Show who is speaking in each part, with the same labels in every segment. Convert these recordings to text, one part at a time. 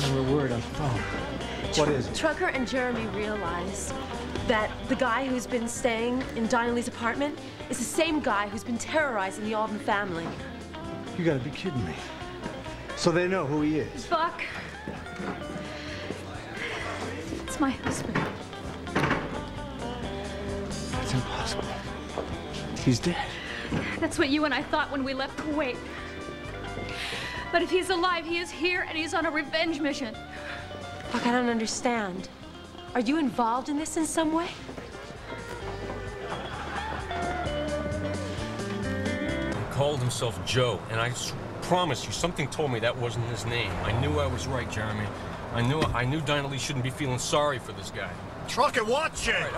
Speaker 1: got him a word on the phone. What is it?
Speaker 2: Trucker and Jeremy realize that the guy who's been staying in Lee's apartment is the same guy who's been terrorizing the Alden family.
Speaker 1: You gotta be kidding me. So they know who he is.
Speaker 3: Buck. It's my husband.
Speaker 1: That's impossible. He's dead.
Speaker 3: That's what you and I thought when we left Kuwait. But if he's alive, he is here and he's on a revenge mission.
Speaker 2: Buck, I don't understand. Are you involved in this in some way?
Speaker 4: He called himself Joe, and I s- promise you, something told me that wasn't his name. I knew I was right, Jeremy. I knew I knew Dinah Lee shouldn't be feeling sorry for this guy.
Speaker 5: Trucker, watch it!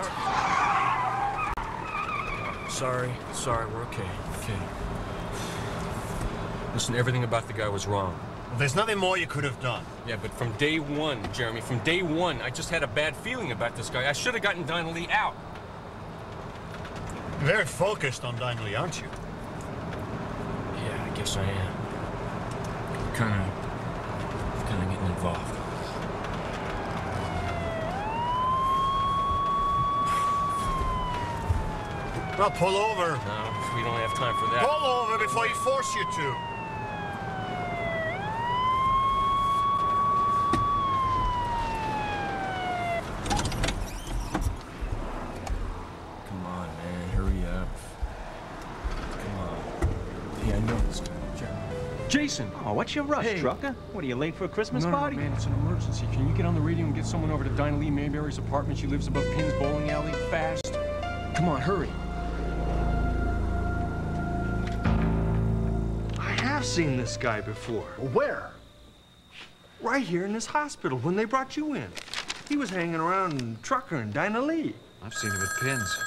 Speaker 4: Sorry, sorry, we're okay. Okay. Listen, everything about the guy was wrong.
Speaker 5: Well, there's nothing more you could have done.
Speaker 4: Yeah, but from day one, Jeremy, from day one, I just had a bad feeling about this guy. I should have gotten Lee out.
Speaker 5: You're very focused on Lee, aren't you?
Speaker 4: Yeah, I guess I am. Kind of, kind of getting involved.
Speaker 5: Well, pull over.
Speaker 4: No, we don't have time for that.
Speaker 5: Pull over before he force you to.
Speaker 4: Come on, man, hurry up. Come on. Hey, I know this guy, Jeremy. Jason!
Speaker 6: Oh, what's your rush,
Speaker 4: Hey.
Speaker 6: trucker? What are you late for a Christmas
Speaker 4: no, no,
Speaker 6: party?
Speaker 4: man, it's an emergency. Can you get on the radio and get someone over to Dinah Lee Mayberry's apartment? She lives above Pin's Bowling Alley. Fast. Come on, hurry.
Speaker 1: I have seen this guy before. Where? Right here in this hospital when they brought you in. He was hanging around Trucker and Dinah Lee.
Speaker 7: I've seen him with pins.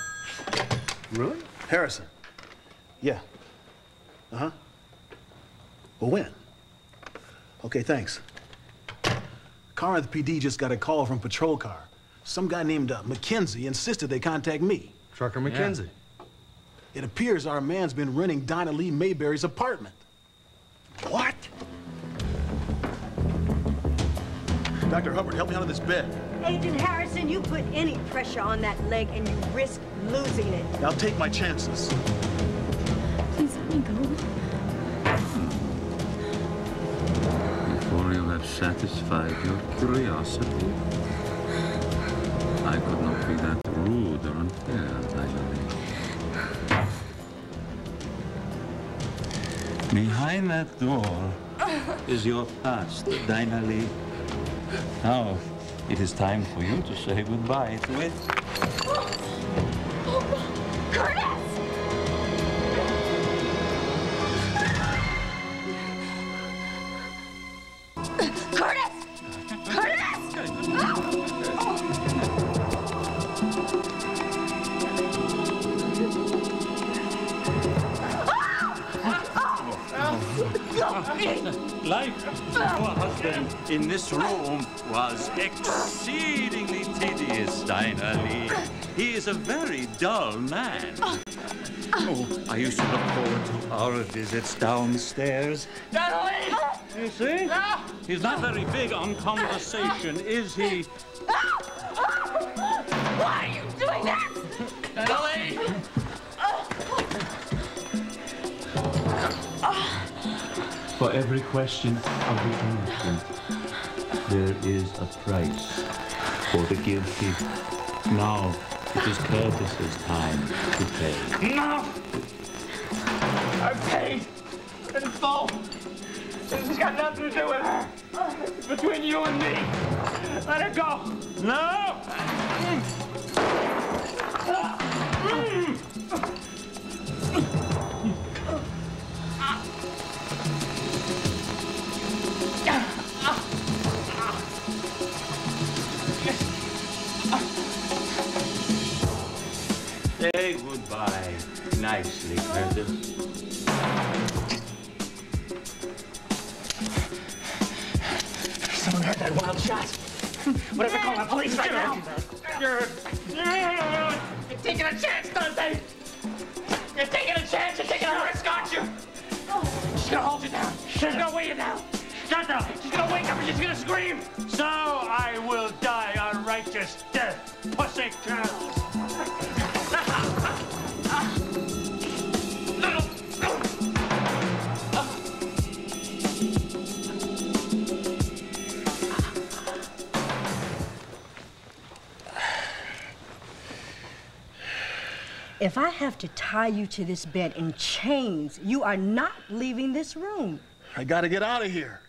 Speaker 1: Really?
Speaker 8: Harrison. Yeah. Uh huh. Well, when? Okay, thanks. Car at the PD just got a call from patrol car. Some guy named uh, McKenzie insisted they contact me.
Speaker 1: Trucker McKenzie.
Speaker 8: It appears our man's been renting Dinah Lee Mayberry's apartment.
Speaker 1: What?
Speaker 8: Dr. Hubbard, help me out of this bed.
Speaker 9: Agent Harrison, you put any pressure on that leg and you risk losing it.
Speaker 8: I'll take my chances.
Speaker 3: Please let me go.
Speaker 10: Satisfied your curiosity, I could not be that rude or unfair, Dinah Behind that door is your past, Dinah Lee. Now, it is time for you to say goodbye to it.
Speaker 11: Curtis!
Speaker 10: Life your husband in this room was exceedingly tedious, Dinah Lee. He is a very dull man. Oh, I used to look forward to our visits downstairs. Dinah Lee! You see? He's not very big on conversation, is he?
Speaker 11: Why are you doing this? Natalie!
Speaker 10: For every question of the innocent, there is a price for the guilty. Now it is Curtis's time to pay.
Speaker 11: No! I paid in full. This has got nothing to do with her. It's between you and me. Let her go. No!
Speaker 10: Say goodbye nicely, Curtis.
Speaker 11: Someone heard that wild shot. What if I call the police right now? You're, you're taking a chance, Dante. You're taking a chance. You're taking a risk, aren't you? She's gonna hold you down. She's gonna weigh you down. She's shut up. She's gonna wake up and she's gonna scream. So I will die a righteous death, pussy pussycat.
Speaker 9: If I have to tie you to this bed in chains, you are not leaving this room.
Speaker 8: I gotta get out of here.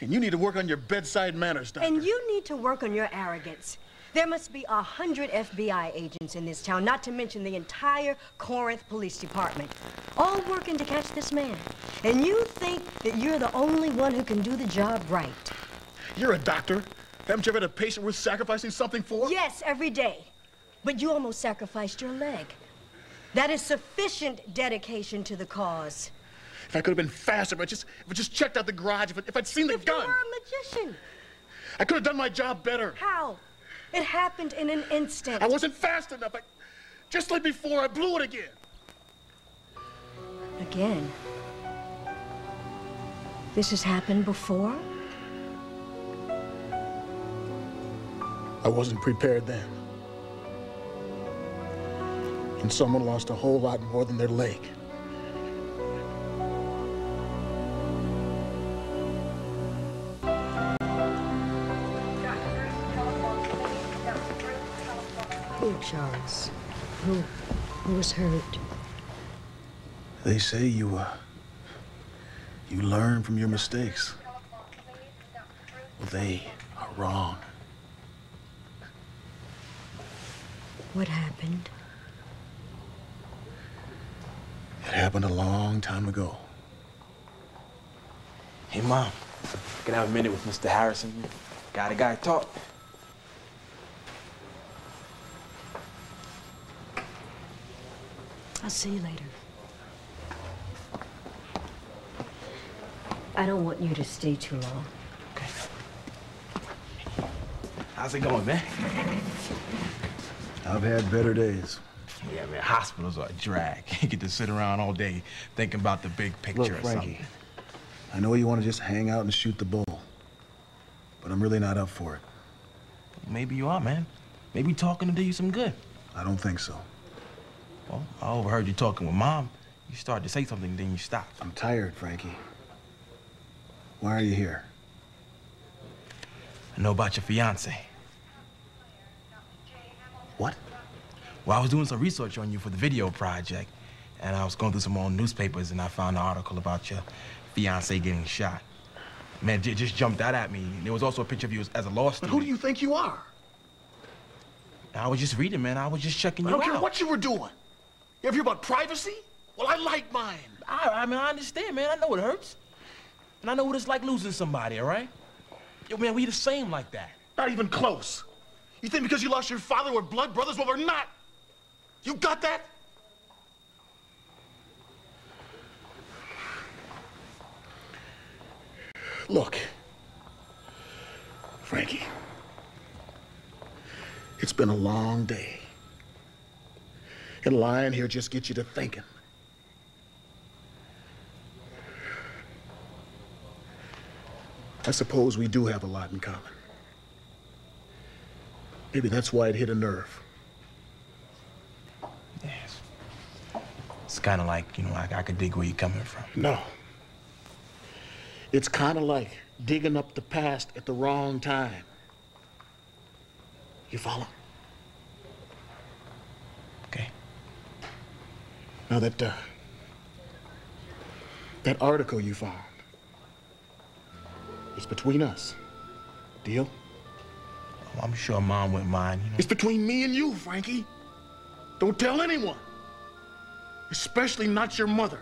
Speaker 8: And you need to work on your bedside manners, Doctor.
Speaker 9: And you need to work on your arrogance. There must be a hundred FBI agents in this town, not to mention the entire Corinth Police Department, all working to catch this man. And you think that you're the only one who can do the job right.
Speaker 8: You're a doctor. Haven't you ever had a patient worth sacrificing something for?
Speaker 9: Yes, every day. But you almost sacrificed your leg. That is sufficient dedication to the cause.
Speaker 8: If I could have been faster, if I just, if I just checked out the garage, if, I, if I'd seen the
Speaker 9: if
Speaker 8: gun.
Speaker 9: you were a magician.
Speaker 8: I could have done my job better.
Speaker 9: How? It happened in an instant.
Speaker 8: I wasn't fast enough. I, just like before, I blew it again.
Speaker 9: Again? This has happened before?
Speaker 8: I wasn't prepared then. And someone lost a whole lot more than their leg.
Speaker 9: Who, Charles? Who, who was hurt?
Speaker 8: They say you, uh, you learn from your mistakes. Well, they are wrong.
Speaker 9: What happened?
Speaker 8: It happened a long time ago.
Speaker 7: Hey, Mom. Can I have a minute with Mr. Harrison? Got a guy talk.
Speaker 9: I'll see you later. I don't want you to stay too long. Okay.
Speaker 7: How's it going, man?
Speaker 8: I've had better days.
Speaker 7: Yeah, man, hospitals are a drag. You get to sit around all day thinking about the big picture
Speaker 8: Look,
Speaker 7: or
Speaker 8: Frankie,
Speaker 7: something.
Speaker 8: I know you want to just hang out and shoot the bull, but I'm really not up for it.
Speaker 7: Maybe you are, man. Maybe talking to do you some good.
Speaker 8: I don't think so.
Speaker 7: Well, I overheard you talking with Mom. You started to say something, then you stopped.
Speaker 8: I'm tired, Frankie. Why are you here?
Speaker 7: I know about your fiance.
Speaker 8: What?
Speaker 7: Well, I was doing some research on you for the video project, and I was going through some old newspapers, and I found an article about your fiance getting shot. Man, it just jumped out at me. There was also a picture of you as, as a law student.
Speaker 8: But who do you think you are?
Speaker 7: I was just reading, man. I was just checking
Speaker 8: I
Speaker 7: you
Speaker 8: don't care what you were doing. You ever hear about privacy? Well, I like mine.
Speaker 7: I, I mean, I understand, man. I know it hurts. And I know what it's like losing somebody, all right? Yo, man, we the same like that.
Speaker 8: Not even close. You think because you lost your father we're blood brothers? Well, we're not. You got that? Look, Frankie, it's been a long day. And lying here just gets you to thinking. I suppose we do have a lot in common. Maybe that's why it hit a nerve.
Speaker 7: Yes. It's kind of like, you know, I, I could dig where you're coming from.
Speaker 8: No. It's kind of like digging up the past at the wrong time. You follow?
Speaker 7: Okay.
Speaker 8: Now that, uh, that article you found, it's between us. Deal?
Speaker 7: I'm sure Mom wouldn't mind, you know.
Speaker 8: It's between me and you, Frankie. Don't tell anyone. Especially not your mother.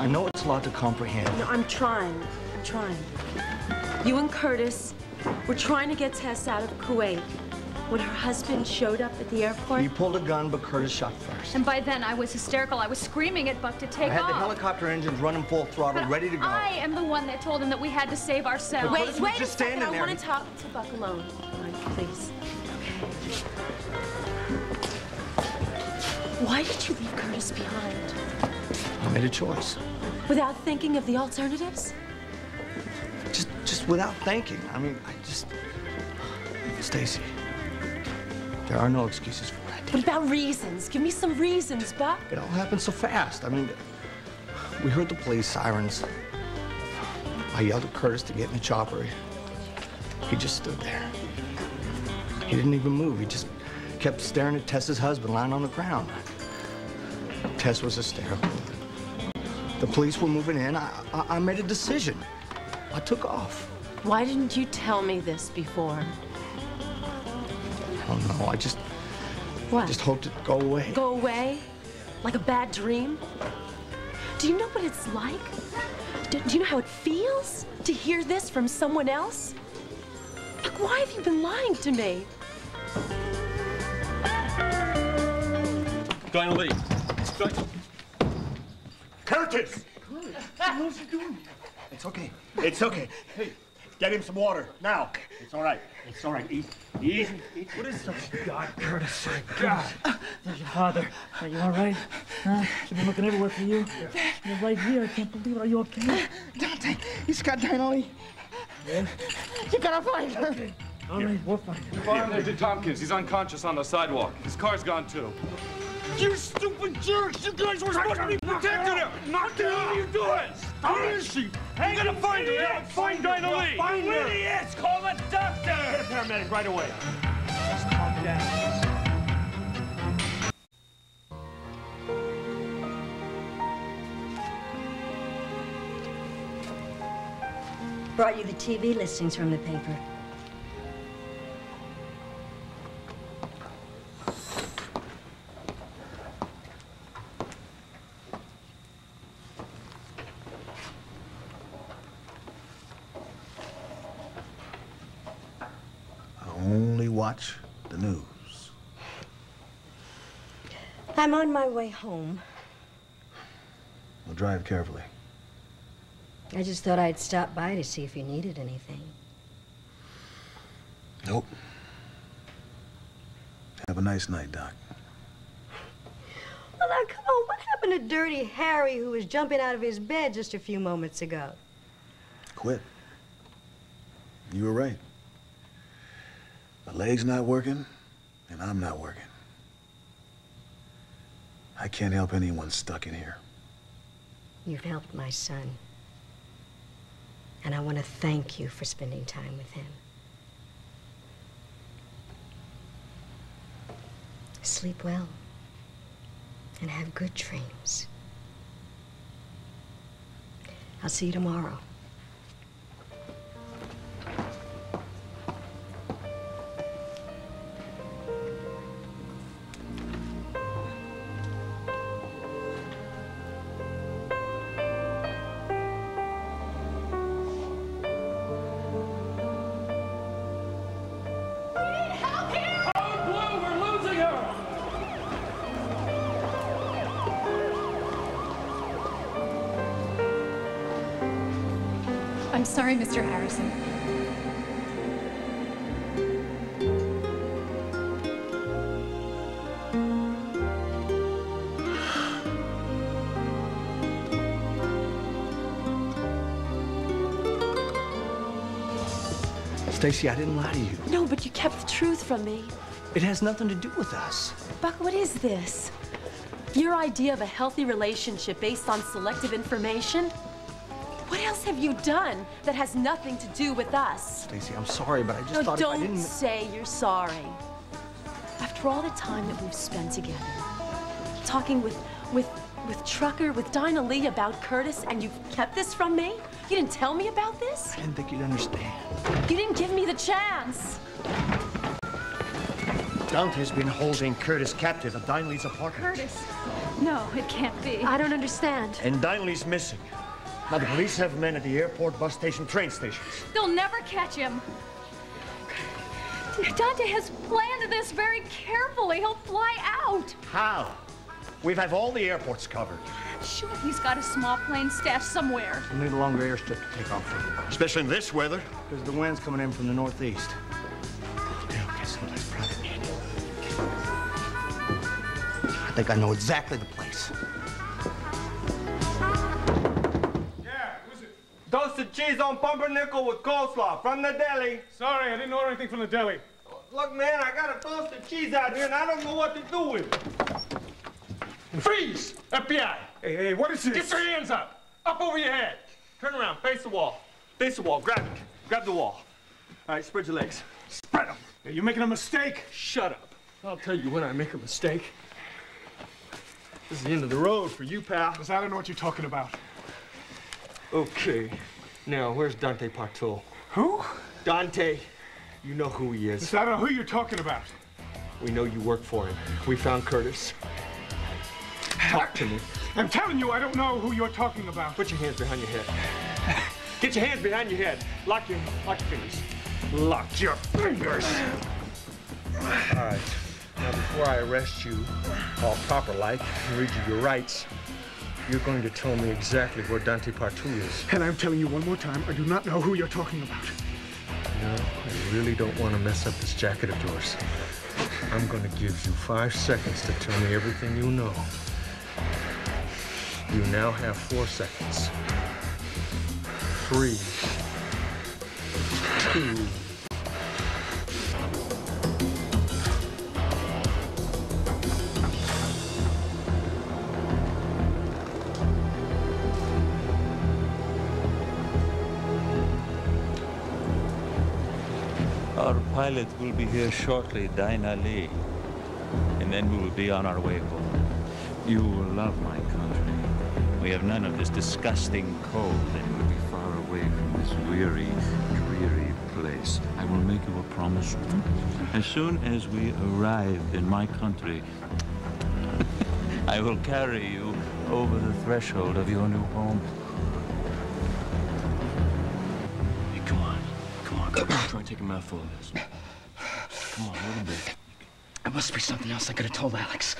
Speaker 6: I know it's a lot to comprehend.
Speaker 2: No, I'm trying. I'm trying. You and Curtis were trying to get Tess out of Kuwait when her husband showed up at the airport.
Speaker 6: He pulled a gun, but Curtis shot first.
Speaker 3: And by then I was hysterical. I was screaming at Buck to take her.
Speaker 6: I had
Speaker 3: off.
Speaker 6: the helicopter engines running full throttle,
Speaker 3: But
Speaker 6: ready to go.
Speaker 3: I am the one that told him that we had to save ourselves.
Speaker 6: But
Speaker 2: Wait,
Speaker 6: Curtis was
Speaker 2: wait
Speaker 6: just
Speaker 2: a second. I want to talk to Buck alone. All right, please. Why did you leave Curtis behind?
Speaker 6: I made a choice.
Speaker 2: Without thinking of the alternatives?
Speaker 6: Just, just without thinking. I mean, I just... Stacey, there are no excuses for that.
Speaker 2: What about reasons? Give me some reasons, Buck.
Speaker 6: It all happened so fast. I mean, we heard the police sirens. I yelled at Curtis to get in the chopper. He just stood there. He didn't even move. He just kept staring at Tess's husband lying on the ground. Tess was hysterical. The police were moving in. I, I, I made a decision. I took off.
Speaker 2: Why didn't you tell me this before?
Speaker 6: I don't know. I just,
Speaker 2: What?
Speaker 6: just hoped it'd go away.
Speaker 2: Go away? Like a bad dream? Do you know what it's like? Do, do you know how it feels to hear this from someone else? Like, why have you been lying to me?
Speaker 4: Dinah Lee.
Speaker 5: Curtis!
Speaker 8: What's he doing? It's okay. It's okay. Hey, get him some water now. It's all right. It's all right. Eat. Eat. Eat. What is this?
Speaker 11: God, Curtis. God. There's your father. Are you all right? Huh? I've been looking everywhere for you. You're right here. I can't believe it. Are you okay?
Speaker 6: Dante, he's got Dinah
Speaker 11: Yeah?
Speaker 6: You gotta find her.
Speaker 11: All right, we'll find
Speaker 12: We found Mr. Tompkins. He's unconscious on the sidewalk. His car's gone too.
Speaker 11: You stupid jerks! You guys were supposed to be protecting him! What the hell are you doing? Where is she? You gotta find her! You gotta find Dinah Lee!
Speaker 8: Find her.
Speaker 11: Where he is! Call the doctor!
Speaker 8: Get a paramedic right away.
Speaker 11: Just calm down.
Speaker 9: Brought you the TV listings from the paper.
Speaker 8: Watch the news.
Speaker 9: I'm on my way home.
Speaker 8: Well, drive carefully.
Speaker 9: I just thought I'd stop by to see if you needed anything.
Speaker 8: Nope. Have a nice night, Doc.
Speaker 9: Well, now, come on. What happened to Dirty Harry who was jumping out of his bed just a few moments ago?
Speaker 8: Quit. You were right. My leg's not working, and I'm not working. I can't help anyone stuck in here.
Speaker 9: You've helped my son. And I want to thank you for spending time with him. Sleep well. And have good dreams. I'll see you tomorrow.
Speaker 3: Sorry, Mr. Harrison.
Speaker 6: Stacey, I didn't lie to you.
Speaker 2: No, but you kept the truth from me.
Speaker 6: It has nothing to do with us.
Speaker 2: Buck, what is this? Your idea of a healthy relationship based on selective information? What else have you done that has nothing to do with us?
Speaker 6: Stacey, I'm sorry, but I just
Speaker 2: no,
Speaker 6: thought if I
Speaker 2: don't
Speaker 6: didn't...
Speaker 2: say you're sorry. After all the time that we've spent together, talking with with with Trucker, with Dinah Lee about Curtis, and you've kept this from me? You didn't tell me about this?
Speaker 6: I didn't think you'd understand.
Speaker 2: You didn't give me the chance.
Speaker 13: Dante's been holding Curtis captive at Dinah Lee's apartment.
Speaker 3: Curtis. No, it can't be.
Speaker 2: I don't understand.
Speaker 13: And Dinah Lee's missing. Now, the police have men at the airport, bus station, train stations.
Speaker 3: They'll never catch him. Dante has planned this very carefully. He'll fly out.
Speaker 13: How? We have all the airports covered.
Speaker 3: Sure, he's got a small plane stashed somewhere.
Speaker 6: We'll need a longer airstrip to take off from.
Speaker 13: Especially in this weather.
Speaker 6: Because the wind's coming in from the northeast. I think I know exactly the place.
Speaker 1: Toasted cheese on pumpernickel with coleslaw from the deli.
Speaker 12: Sorry, I didn't order anything from the deli.
Speaker 1: Look, man, I got a toasted cheese out here and I don't know what to do with it.
Speaker 12: Freeze! FBI!
Speaker 1: Hey, hey, what is this?
Speaker 12: Get your hands up! Up over your head!
Speaker 1: Turn around, face the wall. Face the wall, grab it. Grab the wall. All right, spread your legs.
Speaker 12: Spread them! You're making a mistake!
Speaker 1: Shut up. I'll tell you when I make a mistake. This is the end of the road for you, pal.
Speaker 12: Because I don't know what you're talking about.
Speaker 1: Okay. Now, where's Dante Partou?
Speaker 12: Who?
Speaker 1: Dante. You know who he is.
Speaker 12: I don't know who you're talking about.
Speaker 1: We know you work for him. We found Curtis. Talk to me.
Speaker 12: I'm telling you, I don't know who you're talking about.
Speaker 1: Put your hands behind your head. Get your hands behind your head. Lock your, lock your fingers. Lock your fingers. All right. Now, before I arrest you, all proper like, and read you your rights, you're going to tell me exactly where Dante Partou is.
Speaker 12: And I'm telling you one more time, I do not know who you're talking about.
Speaker 1: No, I really don't want to mess up this jacket of yours. I'm going to give you five seconds to tell me everything you know. You now have four seconds. Three, two,
Speaker 10: pilot will be here shortly, Dinah Lee. And then we will be on our way home. You will love my country. We have none of this disgusting cold and we will be far away from this weary, dreary place. I will make you a promise. As soon as we arrive in my country, I will carry you over the threshold of your new home.
Speaker 4: Hey, come on. Come on, come on. Try and take a mouthful of this. Come on, a little bit.
Speaker 6: There must be something else I could have told Alex.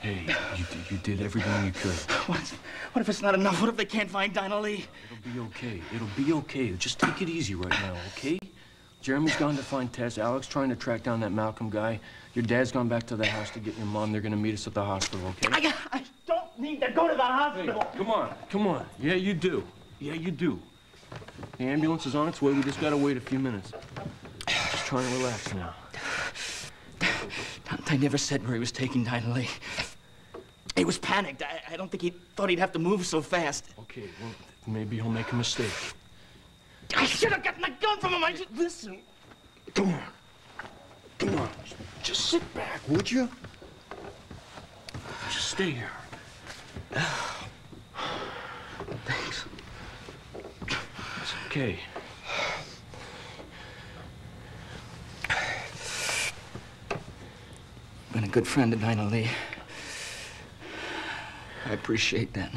Speaker 4: Hey, you, you did everything you could.
Speaker 6: What if, what if it's not enough? What if they can't find Dinah Lee?
Speaker 4: It'll be okay. It'll be okay. Just take it easy right now, okay? Jeremy's gone to find Tess. Alex trying to track down that Malcolm guy. Your dad's gone back to the house to get your mom. They're gonna meet us at the hospital, okay?
Speaker 6: I, I don't need to go to the hospital.
Speaker 4: Come on, come on. Yeah, you do. Yeah, you do. The ambulance is on its way. We just gotta wait a few minutes. Just trying to relax now.
Speaker 6: Dante never said where he was taking Dinah He was panicked. I, I don't think he thought he'd have to move so fast.
Speaker 4: Okay, well, maybe he'll make a mistake.
Speaker 6: I should have gotten the gun from him. I just...
Speaker 1: Listen. Come on. Come on. Just sit back, would you?
Speaker 4: Just stay here.
Speaker 6: Thanks.
Speaker 4: It's okay.
Speaker 6: Been a good friend of Dinah Lee. I appreciate that.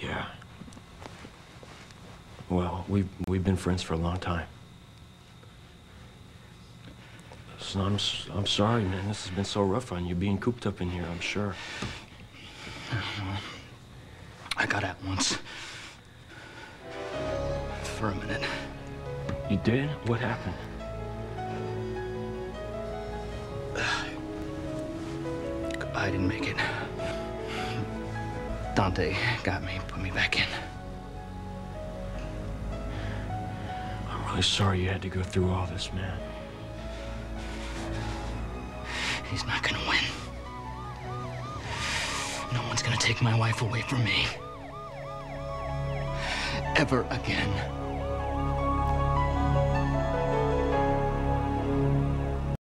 Speaker 4: Yeah. Well, we've we've been friends for a long time. So I'm I'm sorry, man. This has been so rough on you, being cooped up in here. I'm sure.
Speaker 6: I got out once. For a minute.
Speaker 4: You did? What happened?
Speaker 6: I didn't make it. Dante got me, put me back in.
Speaker 4: I'm really sorry you had to go through all this, man.
Speaker 6: He's not gonna win. No one's gonna take my wife away from me. Ever again.